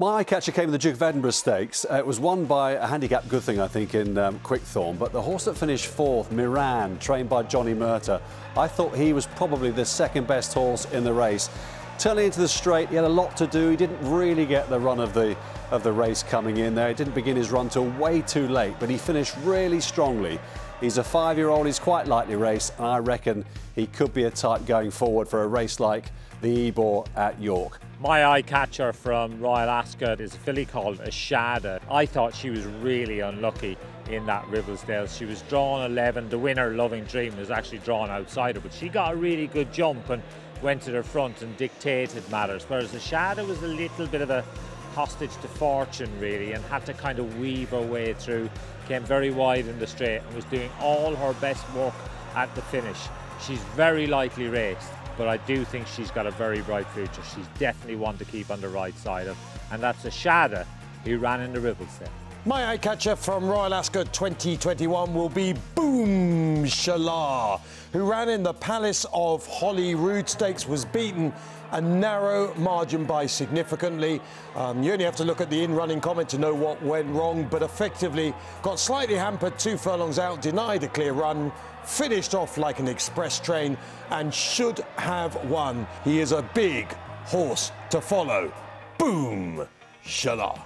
My eye catcher came in the Duke of Edinburgh Stakes. Uh, it was won by a handicap good thing, I think, in um, Quickthorn. But the horse that finished fourth, Miran, trained by Johnny Murtagh, I thought he was probably the second best horse in the race. Turning into the straight, he had a lot to do. He didn't really get the run of the of the race coming in there. He didn't begin his run till way too late, but he finished really strongly. He's a five-year-old, he's quite lightly raced, and I reckon he could be a type going forward for a race like the Ebor at York. My eye catcher from Royal Ascot is a filly called Ashada. I thought she was really unlucky in that Ribblesdale. She was drawn 11. The winner, Loving Dream, was actually drawn outside her, but she got a really good jump and went to the front and dictated matters. Whereas Ashada was a little bit of a hostage to fortune, really, and had to kind of weave her way through. Came very wide in the straight and was doing all her best work at the finish. She's very likely raced but I do think she's got a very bright future. She's definitely one to keep on the right side of, and that's a Ashada who ran in the Ribblesdale. My eye catcher from Royal Ascot 2021 will be Boom Shala, who ran in the Palace of Holyrood Stakes, was beaten a narrow margin by significantly. Um, you only have to look at the in-running comment to know what went wrong, but effectively got slightly hampered two furlongs out, denied a clear run, finished off like an express train, and should have won. He is a big horse to follow. Boom! Shala.